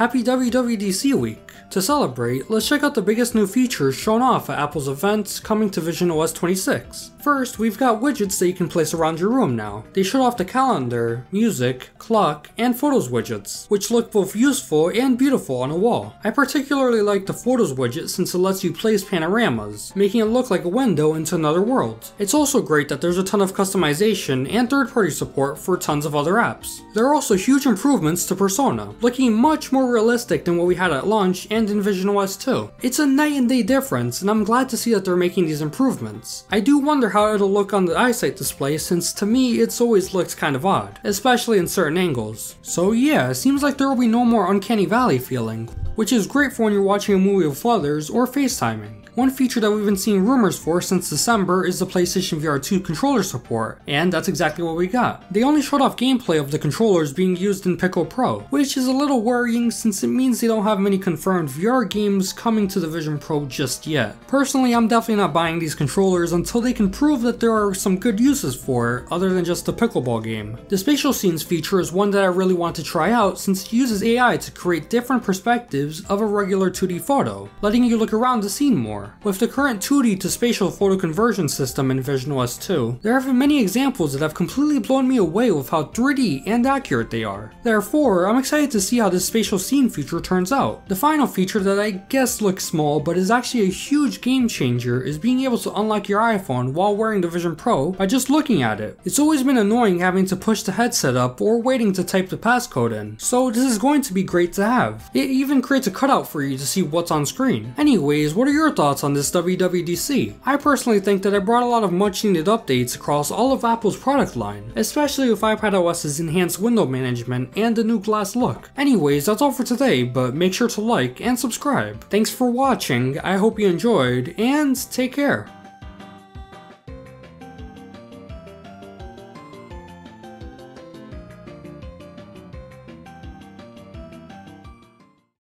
Happy WWDC week! To celebrate, let's check out the biggest new features shown off at Apple's events coming to Vision OS 26. First, we've got widgets that you can place around your room now. They showed off the calendar, music, clock, and photos widgets, which look both useful and beautiful on a wall. I particularly like the photos widget since it lets you place panoramas, making it look like a window into another world. It's also great that there's a ton of customization and third-party support for tons of other apps. There are also huge improvements to Persona, looking much more realistic than what we had at launch and in Vision visionOS 2. It's a night and day difference, and I'm glad to see that they're making these improvements. I do wonder how it'll look on the eyesight display since to me it's always looked kind of odd, especially in certain angles. So yeah, it seems like there will be no more Uncanny Valley feeling, which is great for when you're watching a movie with others or FaceTiming. One feature that we've been seeing rumors for since December is the PlayStation VR 2 controller support, and that's exactly what we got. They only showed off gameplay of the controllers being used in Pickle Pro, which is a little worrying since it means they don't have many confirmed VR games coming to the Vision Pro just yet. Personally, I'm definitely not buying these controllers until they can prove that there are some good uses for it, other than just the pickleball game. The spatial scenes feature is one that I really want to try out since it uses AI to create different perspectives of a regular 2D photo, letting you look around the scene more more. With the current 2D to spatial photo conversion system in visionOS 2, there have been many examples that have completely blown me away with how 3D and accurate they are. Therefore, I'm excited to see how this spatial scene feature turns out. The final feature that I guess looks small but is actually a huge game changer is being able to unlock your iPhone while wearing the Vision Pro by just looking at it. It's always been annoying having to push the headset up or waiting to type the passcode in, so this is going to be great to have. It even creates a cutout for you to see what's on screen. Anyways, what are your thoughts thoughts on this WWDC. I personally think that it brought a lot of much needed updates across all of Apple's product line, especially with iPadOS's enhanced window management and the new glass look. Anyways, that's all for today, but make sure to like and subscribe. Thanks for watching, I hope you enjoyed, and take care.